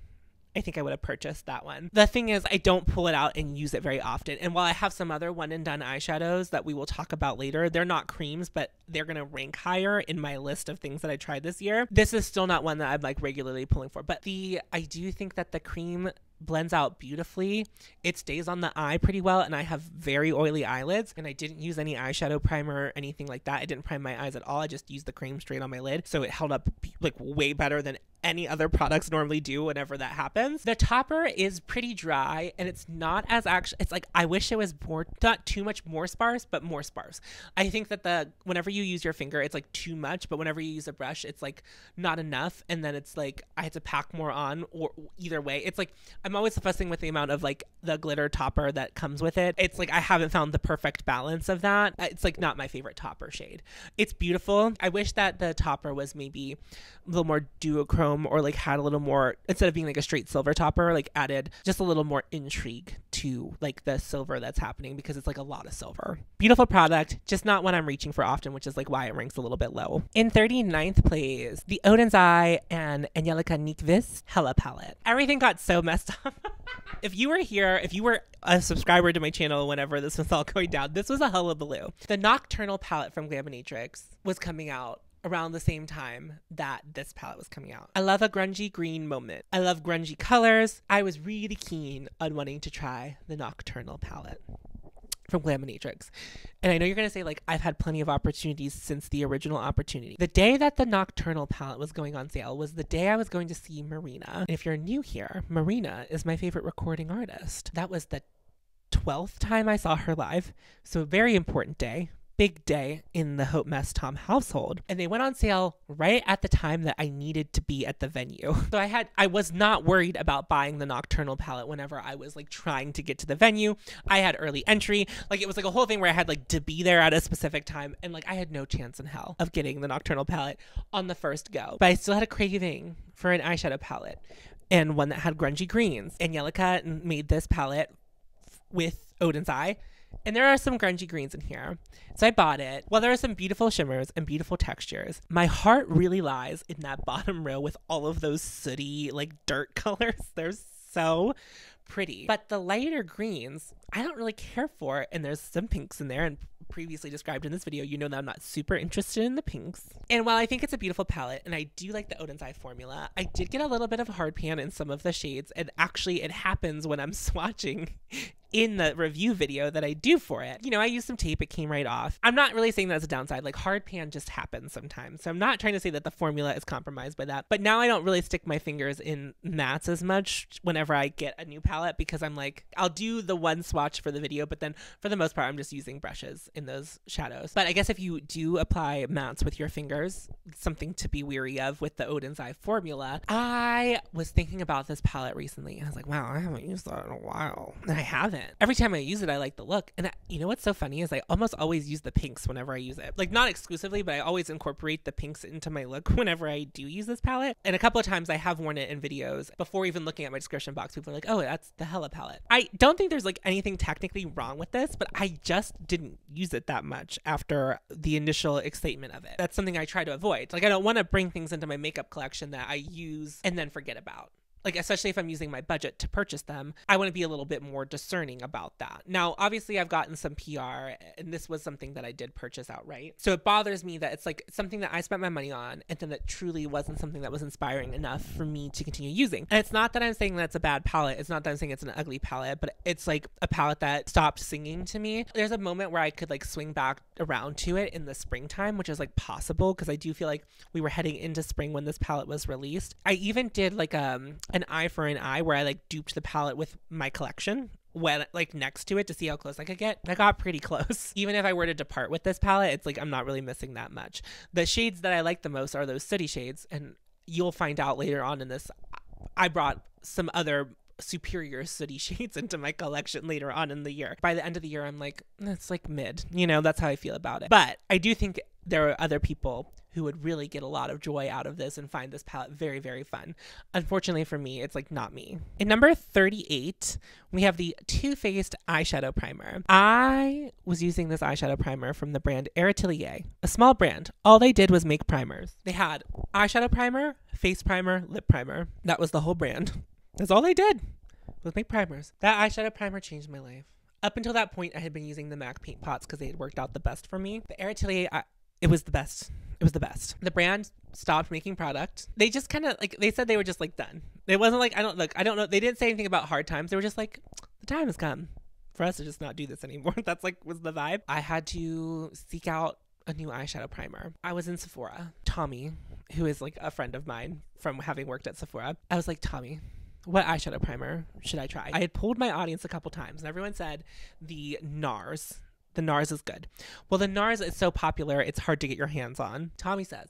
I think I would have purchased that one. The thing is, I don't pull it out and use it very often. And while I have some other one and done eyeshadows that we will talk about later, they're not creams, but they're going to rank higher in my list of things that I tried this year. This is still not one that I'm like regularly pulling for. But the, I do think that the cream blends out beautifully. It stays on the eye pretty well, and I have very oily eyelids, and I didn't use any eyeshadow primer or anything like that. I didn't prime my eyes at all. I just used the cream straight on my lid, so it held up like way better than any other products normally do whenever that happens. The topper is pretty dry and it's not as actually it's like I wish it was more not too much more sparse but more sparse. I think that the whenever you use your finger it's like too much but whenever you use a brush it's like not enough and then it's like I had to pack more on or either way. It's like I'm always fussing with the amount of like the glitter topper that comes with it. It's like I haven't found the perfect balance of that. Uh, it's like not my favorite topper shade. It's beautiful. I wish that the topper was maybe a little more duochrome or like had a little more instead of being like a straight silver topper, like added just a little more intrigue to like the silver that's happening because it's like a lot of silver. Beautiful product, just not one I'm reaching for often, which is like why it ranks a little bit low. In 39th place, the Oden's Eye and Angelica Nyqvist Hela palette. Everything got so messed up. if you were here, if you were a subscriber to my channel whenever this was all going down, this was a hullabaloo. The Nocturnal palette from Glaminatrix was coming out around the same time that this palette was coming out. I love a grungy green moment. I love grungy colors. I was really keen on wanting to try the Nocturnal palette from Glaminatrix. And I know you're going to say, like, I've had plenty of opportunities since the original opportunity. The day that the Nocturnal palette was going on sale was the day I was going to see Marina. And if you're new here, Marina is my favorite recording artist. That was the 12th time I saw her live. So, very important day big day in the Hautemess Tom household. And they went on sale right at the time that I needed to be at the venue. So I had I was not worried about buying the nocturnal palette whenever I was like trying to get to the venue. I had early entry. Like it was like a whole thing where I had like to be there at a specific time and like I had no chance in hell of getting the nocturnal palette on the first go. But I still had a craving for an eyeshadow palette and one that had grungy greens. Angelica made this palette with Oden's Eye and there are some grungy greens in here. So I bought it. While there are some beautiful shimmers and beautiful textures, my heart really lies in that bottom row with all of those sooty, like dirt colors. They're so pretty. But the lighter greens, I don't really care for. And there's some pinks in there and previously described in this video, you know that I'm not super interested in the pinks. And while I think it's a beautiful palette and I do like the Oden's Eye formula, I did get a little bit of hard pan in some of the shades. And actually, it happens when I'm swatching in the review video that I do for it. You know, I used some tape, it came right off. I'm not really saying that's a downside. Like hard pan just happens sometimes. So I'm not trying to say that the formula is compromised by that. But now I don't really stick my fingers in mattes as much whenever I get a new palette because I'm like, I'll do the one swatch for the video, but then for the most part, I'm just using brushes in those shadows. But I guess if you do apply mattes with your fingers, something to be weary of with the Oden's Eye formula. I was thinking about this palette recently. I was like, wow, I haven't used that in a while. And I haven't Every time I use it, I like the look. And I, you know what's so funny is I almost always use the pinks whenever I use it. Like not exclusively, but I always incorporate the pinks into my look whenever I do use this palette. And a couple of times I have worn it in videos before even looking at my description box. People are like, "Oh, that's the Hela palette." I don't think there's like anything technically wrong with this, but I just didn't use it that much after the initial excitement of it. That's something I try to avoid. Like I don't want to bring things into my makeup collection that I use and then forget about like especially if I'm using my budget to purchase them, I want to be a little bit more discerning about that. Now, obviously I've gotten some PR and this was something that I did purchase outright. So it bothers me that it's like something that I spent my money on and then that truly wasn't something that was inspiring enough for me to continue using. And it's not that I'm saying that's a bad palette. It's not that I'm saying it's an ugly palette, but it's like a palette that stopped singing to me. There's a moment where I could like swing back around to it in the springtime, which is like possible because I do feel like we were heading into spring when this palette was released. I even did like um an eye for an eye where I like duped the palette with my collection when like next to it to see how close I could get. I got pretty close. Even if I were to depart with this palette, it's like I'm not really missing that much. The shades that I like the most are those city shades, and you'll find out later on in this. I brought some other superior city shades into my collection later on in the year. By the end of the year, I'm like, that's like mid. You know, that's how I feel about it. But I do think there are other people who would really get a lot of joy out of this and find this palette very, very fun. Unfortunately for me, it's like not me. In number 38, we have the Too Faced eyeshadow primer. I was using this eyeshadow primer from the brand Eratelier, a small brand. All they did was make primers. They had eyeshadow primer, face primer, lip primer. That was the whole brand. That's all they did was make primers. That eyeshadow primer changed my life. Up until that point, I had been using the MAC paint pots because they had worked out the best for me. The Eratelier, I, it was the best. It was the best. The brand stopped making product. They just kind of like they said they were just like done. It wasn't like I don't look. I don't know. They didn't say anything about hard times. They were just like the time has come for us to just not do this anymore. That's like was the vibe. I had to seek out a new eyeshadow primer. I was in Sephora. Tommy, who is like a friend of mine from having worked at Sephora, I was like, Tommy, what eyeshadow primer should I try? I had pulled my audience a couple times, and everyone said the NARS. The NARS is good. Well, the NARS is so popular, it's hard to get your hands on. Tommy says,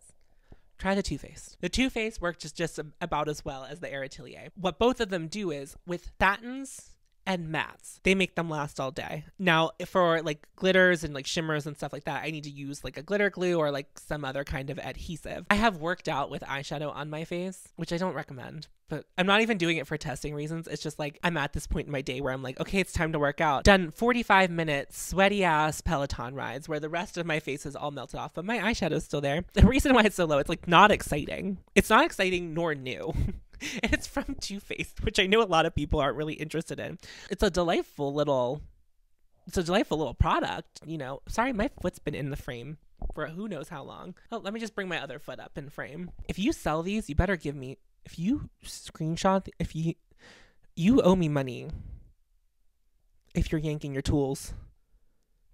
try the Too Faced. The Too Faced works just, just about as well as the Eratelier. What both of them do is with satins and mattes. They make them last all day. Now, for like glitters and like shimmers and stuff like that, I need to use like a glitter glue or like some other kind of adhesive. I have worked out with eyeshadow on my face, which I don't recommend. But I'm not even doing it for testing reasons. It's just like I'm at this point in my day where I'm like, okay, it's time to work out. Done 45 minutes, sweaty ass Peloton rides where the rest of my face is all melted off, but my eyeshadow's still there. The reason why it's so low, it's like not exciting. It's not exciting nor new. and it's from Too Faced, which I know a lot of people aren't really interested in. It's a delightful little, it's a delightful little product. You know, sorry, my foot's been in the frame for who knows how long. Oh, let me just bring my other foot up in frame. If you sell these, you better give me. If you screenshot, if you you owe me money. If you're yanking your tools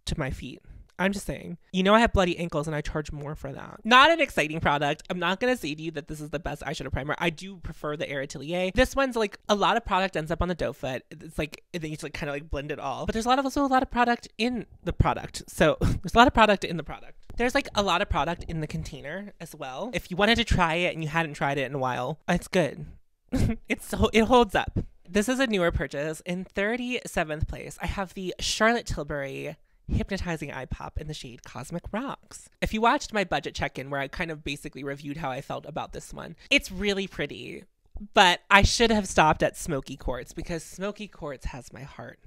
to my feet. I'm just saying. You know, I have bloody ankles and I charge more for that. Not an exciting product. I'm not going to say to you that this is the best eyeshadow primer. I do prefer the Eratelier. This one's like a lot of product ends up on the doe foot. It's like, then you like kind of like blend it all. But there's a lot of also a lot of product in the product. So there's a lot of product in the product. There's like a lot of product in the container as well. If you wanted to try it and you hadn't tried it in a while, it's good. it's so, it holds up. This is a newer purchase. In 37th place, I have the Charlotte Tilbury hypnotizing eye pop in the shade Cosmic Rocks. If you watched my budget check in where I kind of basically reviewed how I felt about this one, it's really pretty. But I should have stopped at Smoky Quartz because Smoky Quartz has my heart.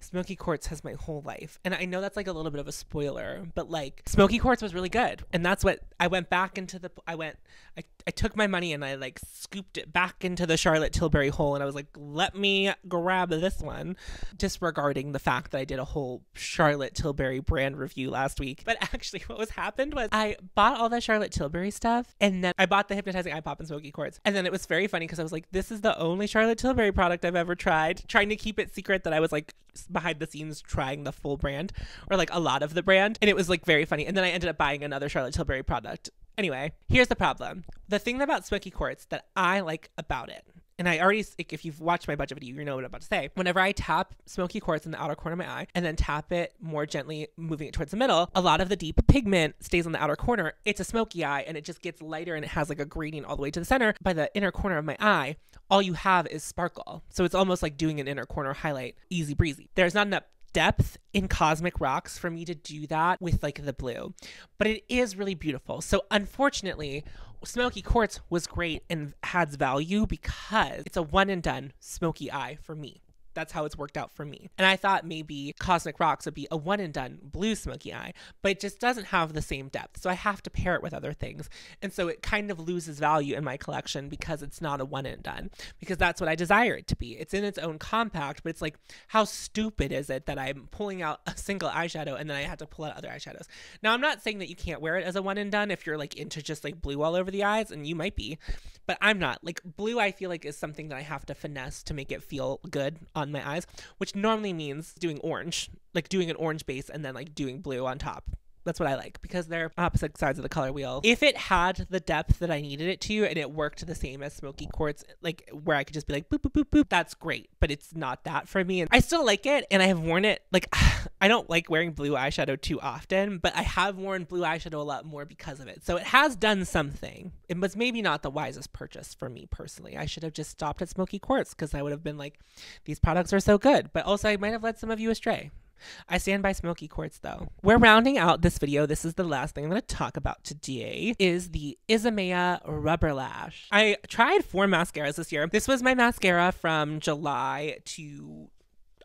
Smoky Quartz has my whole life. And I know that's like a little bit of a spoiler, but like Smoky Quartz was really good. And that's what I went back into the I went I, I took my money and I like scooped it back into the Charlotte Tilbury hole and I was like, let me grab this one. Disregarding the fact that I did a whole Charlotte Tilbury brand review last week. But actually what was happened was I bought all the Charlotte Tilbury stuff and then I bought the hypnotizing eye pop and smoky quartz. And then it was very funny because I was like, this is the only Charlotte Tilbury product I've ever tried. Trying to keep it secret that I was like behind the scenes trying the full brand or like a lot of the brand. And it was like very funny. And then I ended up buying another Charlotte Tilbury product. Anyway, here's the problem. The thing about Smoky Quartz that I like about it and I already, if you've watched my budget video, you know what I'm about to say. Whenever I tap smoky quartz in the outer corner of my eye and then tap it more gently, moving it towards the middle, a lot of the deep pigment stays on the outer corner. It's a smoky eye and it just gets lighter and it has like a gradient all the way to the center. By the inner corner of my eye, all you have is sparkle. So it's almost like doing an inner corner highlight, easy breezy. There's not enough depth in cosmic rocks for me to do that with like the blue. But it is really beautiful. So unfortunately smoky quartz was great and has value because it's a one and done smoky eye for me that's how it's worked out for me. And I thought maybe Cosmic Rocks would be a one and done blue smoky eye, but it just doesn't have the same depth. So I have to pair it with other things. And so it kind of loses value in my collection because it's not a one and done, because that's what I desire it to be. It's in its own compact, but it's like, how stupid is it that I'm pulling out a single eyeshadow and then I have to pull out other eyeshadows? Now, I'm not saying that you can't wear it as a one and done if you're like into just like blue all over the eyes, and you might be, but I'm not. Like, blue, I feel like is something that I have to finesse to make it feel good on on my eyes, which normally means doing orange, like doing an orange base and then like doing blue on top. That's what I like because they're opposite sides of the color wheel. If it had the depth that I needed it to and it worked the same as Smoky Quartz, like where I could just be like boop boop boop boop, that's great. But it's not that for me. And I still like it and I have worn it like I don't like wearing blue eyeshadow too often, but I have worn blue eyeshadow a lot more because of it. So it has done something. It was maybe not the wisest purchase for me personally. I should have just stopped at Smoky Quartz because I would have been like, these products are so good. But also I might have led some of you astray I stand by Smoky Quartz though. We're rounding out this video. This is the last thing I'm going to talk about today is the Isamaya Rubber Lash. I tried four mascaras this year. This was my mascara from July to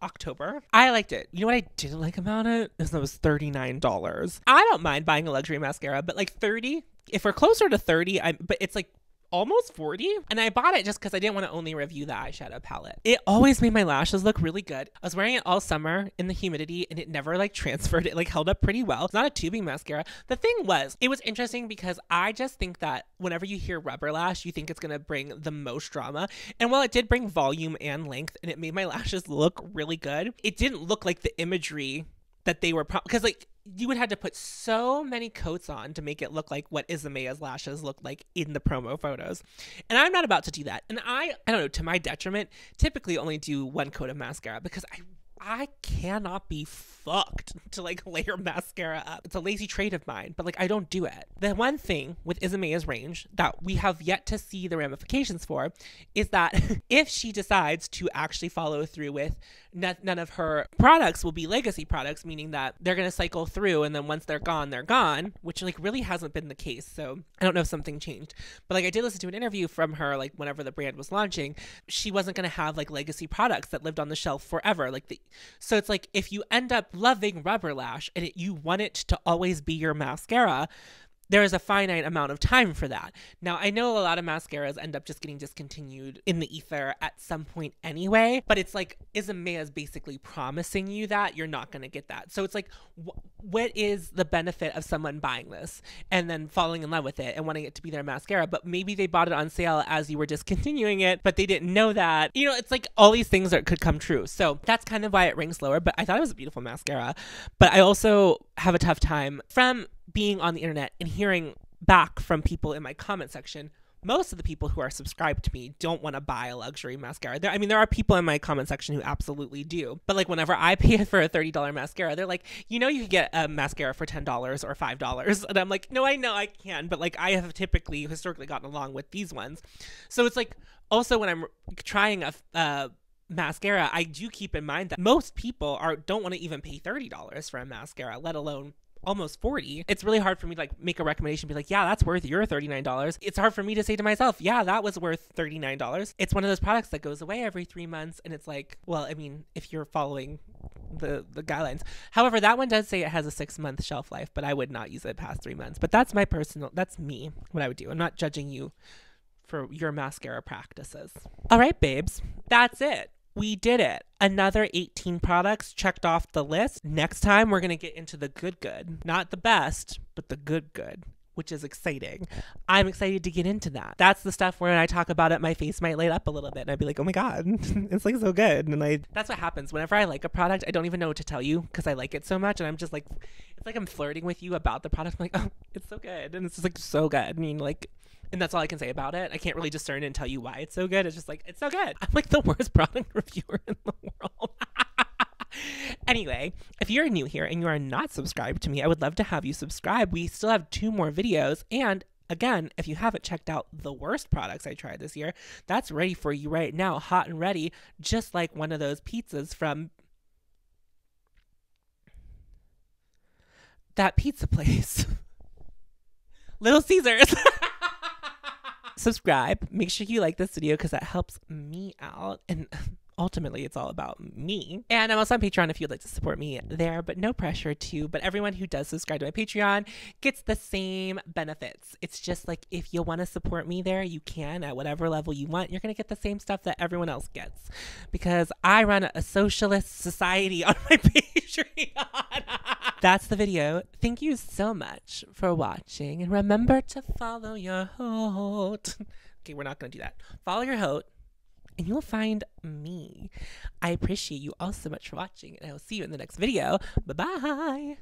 October. I liked it. You know what I didn't like about it? Is that it was $39. I don't mind buying a luxury mascara, but like 30 if we're closer to 30, I'm but it's like almost 40 and I bought it just because I didn't want to only review the eyeshadow palette. It always made my lashes look really good. I was wearing it all summer in the humidity and it never like transferred. It like held up pretty well. It's not a tubing mascara. The thing was, it was interesting because I just think that whenever you hear rubber lash, you think it's going to bring the most drama. And while it did bring volume and length and it made my lashes look really good, it didn't look like the imagery that they were because like you would have to put so many coats on to make it look like what Isamaya's lashes look like in the promo photos. And I'm not about to do that. And I, I don't know, to my detriment, typically only do one coat of mascara because I I cannot be fucked to like layer mascara up. It's a lazy trait of mine, but like I don't do it. The one thing with Isamaya's range that we have yet to see the ramifications for is that if she decides to actually follow through with none of her products will be legacy products, meaning that they're going to cycle through and then once they're gone, they're gone, which like really hasn't been the case. So I don't know if something changed. But like I did listen to an interview from her, like whenever the brand was launching, she wasn't going to have like legacy products that lived on the shelf forever. Like the, so it's like if you end up loving Rubber Lash and it, you want it to always be your mascara, there is a finite amount of time for that. Now, I know a lot of mascaras end up just getting discontinued in the ether at some point anyway, but it's like Isamaya's basically promising you that you're not going to get that. So it's like, wh- what is the benefit of someone buying this and then falling in love with it and wanting it to be their mascara? But maybe they bought it on sale as you were discontinuing it, but they didn't know that. You know, it's like all these things that could come true. So that's kind of why it rings lower. But I thought it was a beautiful mascara. But I also have a tough time from being on the internet and hearing back from people in my comment section most of the people who are subscribed to me don't want to buy a luxury mascara. There, I mean, there are people in my comment section who absolutely do. But like whenever I pay for a $30 mascara, they're like, you know, you can get a mascara for $10 or $5. And I'm like, no, I know I can. But like I have typically historically gotten along with these ones. So it's like also when I'm trying a, uh, mascara, I do keep in mind that most people are don't want to even pay $30 for a mascara, let alone almost 40 it's really hard for me to like make a recommendation be like yeah that's worth your $39 it's hard for me to say to myself yeah that was worth $39 it's one of those products that goes away every three months and it's like well i mean if you're following the the guidelines. However that one does say it has a six month shelf life but i would not use it past three months. But that's my personal that's me what i would do. I'm not judging you for your mascara practices. All right babes that's it we did it. Another 18 products checked off the list. Next time, we're going to get into the good, good. Not the best, but the good, good, which is exciting. I'm excited to get into that. That's the stuff where I talk about it, my face might light up a little bit and I'd be like, oh my God, it's like so good. And I, that's what happens. Whenever I like a product, I don't even know what to tell you because I like it so much. And I'm just like, it's like I'm flirting with you about the product. I'm like, oh, it's so good. And it's just like so good. I mean, like, and that's all I can say about it. I can't really discern and tell you why it's so good. It's just like it's so good. I'm like the worst product reviewer in the world. anyway, if you're new here and you are not subscribed to me, I would love to have you subscribe. We still have two more videos and Again, if you haven't checked out the worst products I tried this year, that's ready for you right now, hot and ready, just like one of those pizzas from that pizza place. Little Caesars. Subscribe. Make sure you like this video because that helps me out. And ultimately, it's all about me. And I'm also on Patreon if you'd like to support me there, but no pressure to. But everyone who does subscribe to my Patreon gets the same benefits. It's just like if you want to support me there, you can at whatever level you want. You're going to get the same stuff that everyone else gets because I run a socialist society on my Patreon. That's the video. Thank you so much for watching. And remember to follow your heart. okay, we're not going to do that. Follow your heart and you'll find me. I appreciate you all so much for watching, and I will see you in the next video. Bye bye.